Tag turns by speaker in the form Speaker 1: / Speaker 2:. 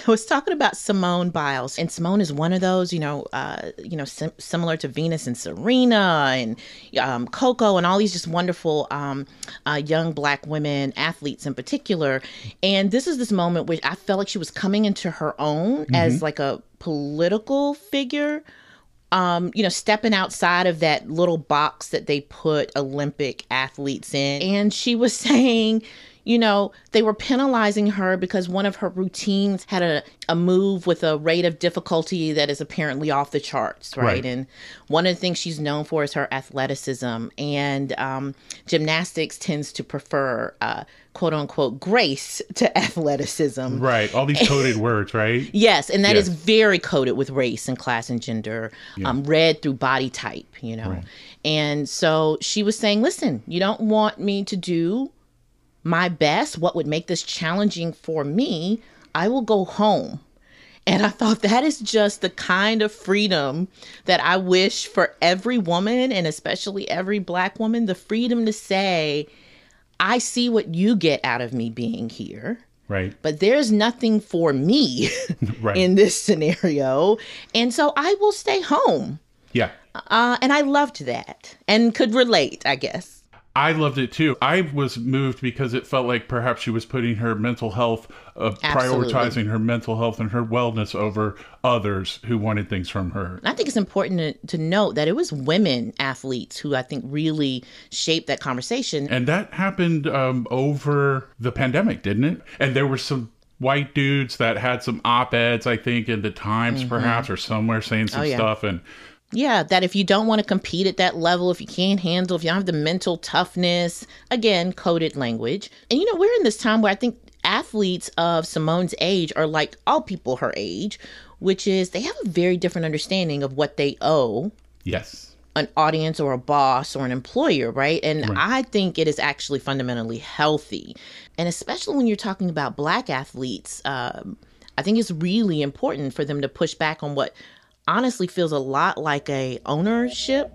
Speaker 1: was talking about Simone Biles, and Simone is one of those, you know, uh, you know, sim- similar to Venus and Serena and um, Coco and all these just wonderful um, uh, young black women athletes in particular. And this is this moment where I felt like she was coming into her own mm-hmm. as like a political figure um, you know, stepping outside of that little box that they put Olympic athletes in. And she was saying, you know, they were penalizing her because one of her routines had a, a move with a rate of difficulty that is apparently off the charts, right? right. And one of the things she's known for is her athleticism. And um, gymnastics tends to prefer uh, quote unquote grace to athleticism.
Speaker 2: Right. All these coded words, right?
Speaker 1: Yes. And that yes. is very coded with race and class and gender, yeah. um, read through body type, you know. Right. And so she was saying, listen, you don't want me to do my best, what would make this challenging for me, I will go home. And I thought that is just the kind of freedom that I wish for every woman and especially every black woman the freedom to say, I see what you get out of me being here.
Speaker 2: Right.
Speaker 1: But there's nothing for me right. in this scenario. And so I will stay home.
Speaker 2: Yeah.
Speaker 1: Uh, and I loved that and could relate, I guess.
Speaker 2: I loved it too. I was moved because it felt like perhaps she was putting her mental health, uh, prioritizing her mental health and her wellness over others who wanted things from her.
Speaker 1: I think it's important to, to note that it was women athletes who I think really shaped that conversation.
Speaker 2: And that happened um, over the pandemic, didn't it? And there were some white dudes that had some op eds, I think, in the Times mm-hmm. perhaps or somewhere saying some oh, yeah. stuff. And
Speaker 1: yeah, that if you don't want to compete at that level, if you can't handle, if you don't have the mental toughness, again, coded language. And you know, we're in this time where I think athletes of Simone's age are like all people her age, which is they have a very different understanding of what they owe.
Speaker 2: Yes.
Speaker 1: An audience or a boss or an employer, right? And right. I think it is actually fundamentally healthy. And especially when you're talking about black athletes, um, I think it's really important for them to push back on what honestly feels a lot like a ownership.